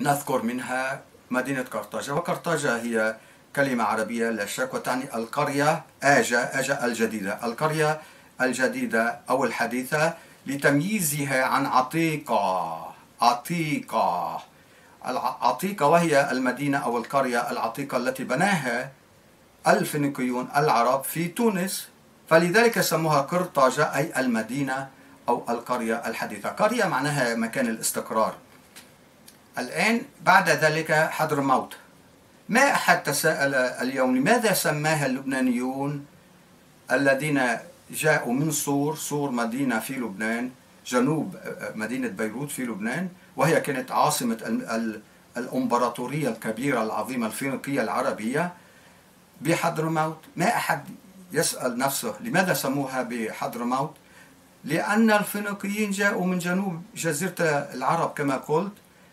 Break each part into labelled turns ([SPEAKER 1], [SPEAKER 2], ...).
[SPEAKER 1] نذكر منها مدينة قرطاجة وقرطاجة هي كلمة عربية لا شك وتعني القرية آجا آجا الجديدة. القرية الجديدة أو الحديثة لتمييزها عن عتيقة عتيقة. العتيقة وهي المدينة أو القرية العتيقة التي بناها الفينيقيون العرب في تونس. فلذلك سموها قرطاجة أي المدينة أو القرية الحديثة. قرية معناها مكان الاستقرار. الآن بعد ذلك حضر موت ما أحد تساءل اليوم لماذا سماها اللبنانيون الذين جاءوا من صور صور مدينة في لبنان جنوب مدينة بيروت في لبنان وهي كانت عاصمة الإمبراطورية الكبيرة العظيمة الفينيقية العربية بحضرموت ما أحد يسأل نفسه لماذا سموها بحضرموت لأن الفينيقيين جاءوا من جنوب جزيرة العرب كما قلت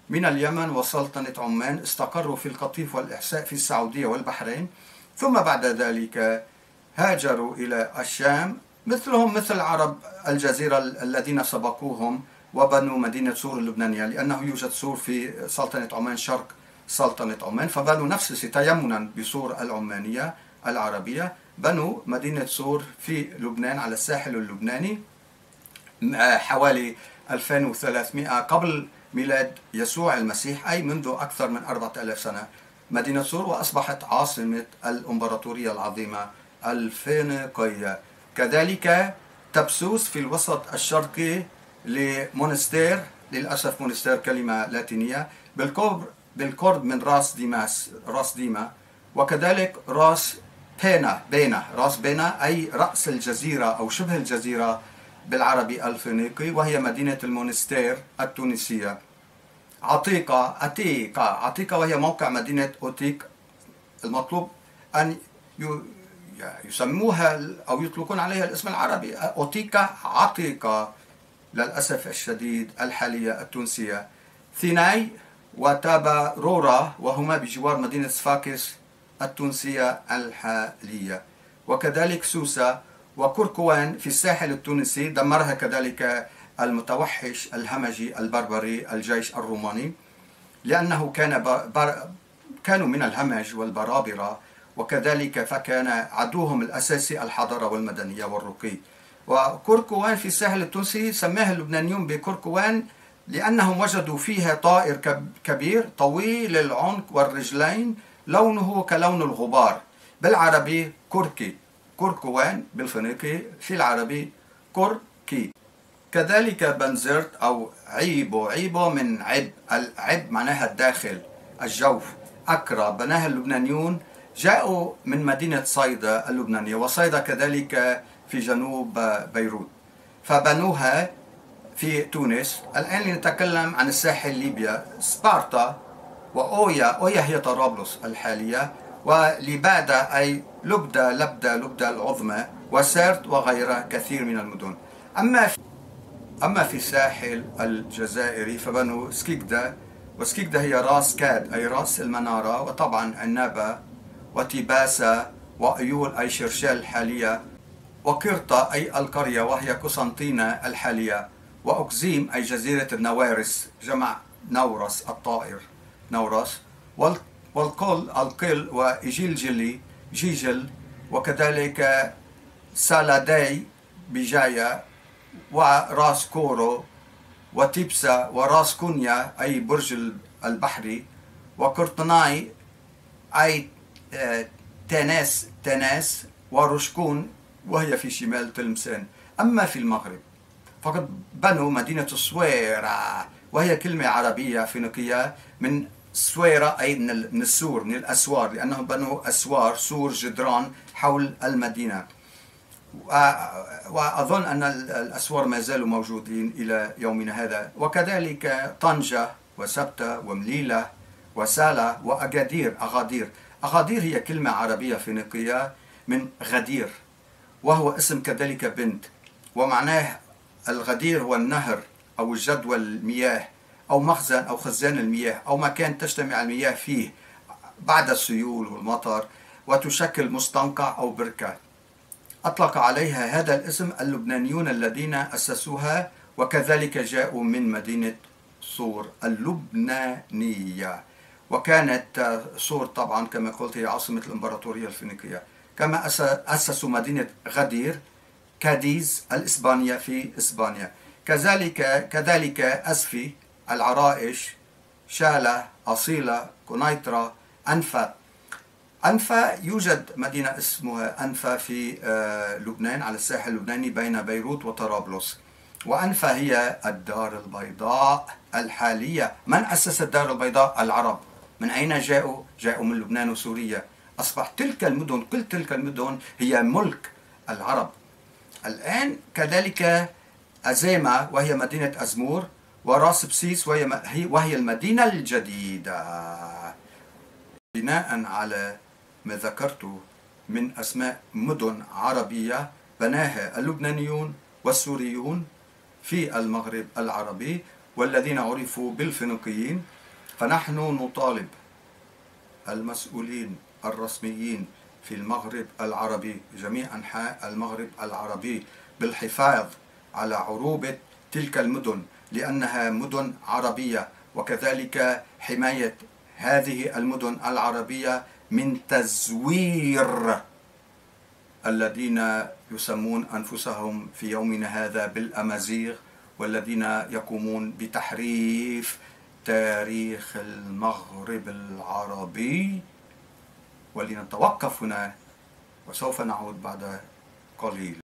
[SPEAKER 1] من اليمن وسلطنة عمان استقروا في القطيف والإحساء في السعودية والبحرين ثم بعد ذلك هاجروا إلى الشام مثلهم مثل عرب الجزيرة الذين سبقوهم وبنوا مدينة سور اللبنانية لأنه يوجد سور في سلطنة عمان شرق سلطنة عمان فبنوا نفس تيمنا بسور العمانية العربية بنوا مدينة سور في لبنان على الساحل اللبناني حوالي 2300 قبل ميلاد يسوع المسيح أي منذ أكثر من 4000 سنة. مدينة سور وأصبحت عاصمة الإمبراطورية العظيمة الفينيقية. كذلك تبسوس في الوسط الشرقي لمونستير للأسف مونستير كلمة لاتينية بالقرب بالقرب من راس ديماس راس ديما. وكذلك راس بينا بينا. راس بينا أي رأس الجزيرة أو شبه الجزيرة بالعربي الفينيقي وهي مدينة المونستير التونسية. عتيقة عتيقة عتيقة وهي موقع مدينة أوتيك المطلوب أن يسموها أو يطلقون عليها الاسم العربي. أوتيكا عتيقة للأسف الشديد الحالية التونسية. ثيناي وتابا رورا وهما بجوار مدينة سفاكس التونسية الحالية. وكذلك سوسة وكركوان في الساحل التونسي دمرها كذلك المتوحش الهمجي البربري الجيش الروماني لأنه كان بر كانوا من الهمج والبرابرة وكذلك فكان عدوهم الأساسي الحضارة والمدنية والرقي. وكركوان في الساحل التونسي سماها اللبنانيون بكركوان لأنهم وجدوا فيها طائر كبير طويل العنق والرجلين لونه كلون الغبار بالعربي كركي. كركوان بالفينيقي في العربي كركي كذلك بنزرت أو عيبو عيبو من عب العب معناها الداخل الجوف. أكرا بناها اللبنانيون. جاءوا من مدينة صيدا اللبنانية وصيدا كذلك في جنوب بيروت. فبنوها في تونس. الآن نتكلم عن الساحل ليبيا. سبارتا وأويا أويا هي طرابلس الحالية. ولبادا أي لبدا لبدا لبدا العظمى وسرت وغيرها كثير من المدن. أما في أما في الساحل الجزائري فبنوا سكيكدا وسكيكدا هي راس كاد أي راس المنارة وطبعا عنابة وتيباسا وأيول أي شرشال الحالية وكرطة أي القرية وهي قسنطينة الحالية وأكزيم أي جزيرة النوارس جمع نورس الطائر نورس والقل القل وإجيلجلي جيجل وكذلك سالاداي بجاية وراس كورو وتيبسا وراس كونيا أي برج البحري وكرطناي أي آه، تناس تناس ورشكون وهي في شمال تلمسان أما في المغرب فقد بنوا مدينة الصويرة وهي كلمة عربية فينيقية من سويرة أي من السور من الأسوار لأنهم بنوا أسوار سور جدران حول المدينة. وأظن أن الأسوار ما زالوا موجودين إلى يومنا هذا. وكذلك طنجة وسبتة ومليلة وسالة وأغادير أغادير. أغادير هي كلمة عربية فينيقية من غدير وهو اسم كذلك بنت. ومعناه الغدير هو النهر أو الجدول المياه. أو مخزن أو خزان المياه أو مكان تجتمع المياه فيه بعد السيول والمطر وتشكل مستنقع أو بركة. أطلق عليها هذا الاسم اللبنانيون الذين أسسوها وكذلك جاءوا من مدينة صور اللبنانية. وكانت صور طبعا كما قلت هي عاصمة الإمبراطورية الفينيقية. كما أسسوا مدينة غدير كاديز الإسبانية في إسبانيا. كذلك كذلك أسفي العرائش شالة أصيلة كونايترا أنفا. أنفا يوجد مدينة اسمها أنفا في آه، لبنان على الساحل اللبناني بين بيروت وطرابلس. وأنفا هي الدار البيضاء الحالية. من أسس الدار البيضاء؟ العرب. من أين جاءوا؟ جاءوا من لبنان وسوريا. أصبح تلك المدن كل تلك المدن هي ملك العرب. الآن كذلك أزيما وهي مدينة أزمور وراس بسيس وهي, المدينة الجديدة. بناء على ما ذكرت من أسماء مدن عربية بناها اللبنانيون والسوريون في المغرب العربي والذين عرفوا بالفينيقيين فنحن نطالب المسؤولين الرسميين في المغرب العربي جميع أنحاء المغرب العربي بالحفاظ على عروبة تلك المدن. لأنها مدن عربية وكذلك حماية هذه المدن العربية من تزوير الذين يسمون أنفسهم في يومنا هذا بالأمازيغ والذين يقومون بتحريف تاريخ المغرب العربي. ولنتوقف هنا وسوف نعود بعد قليل.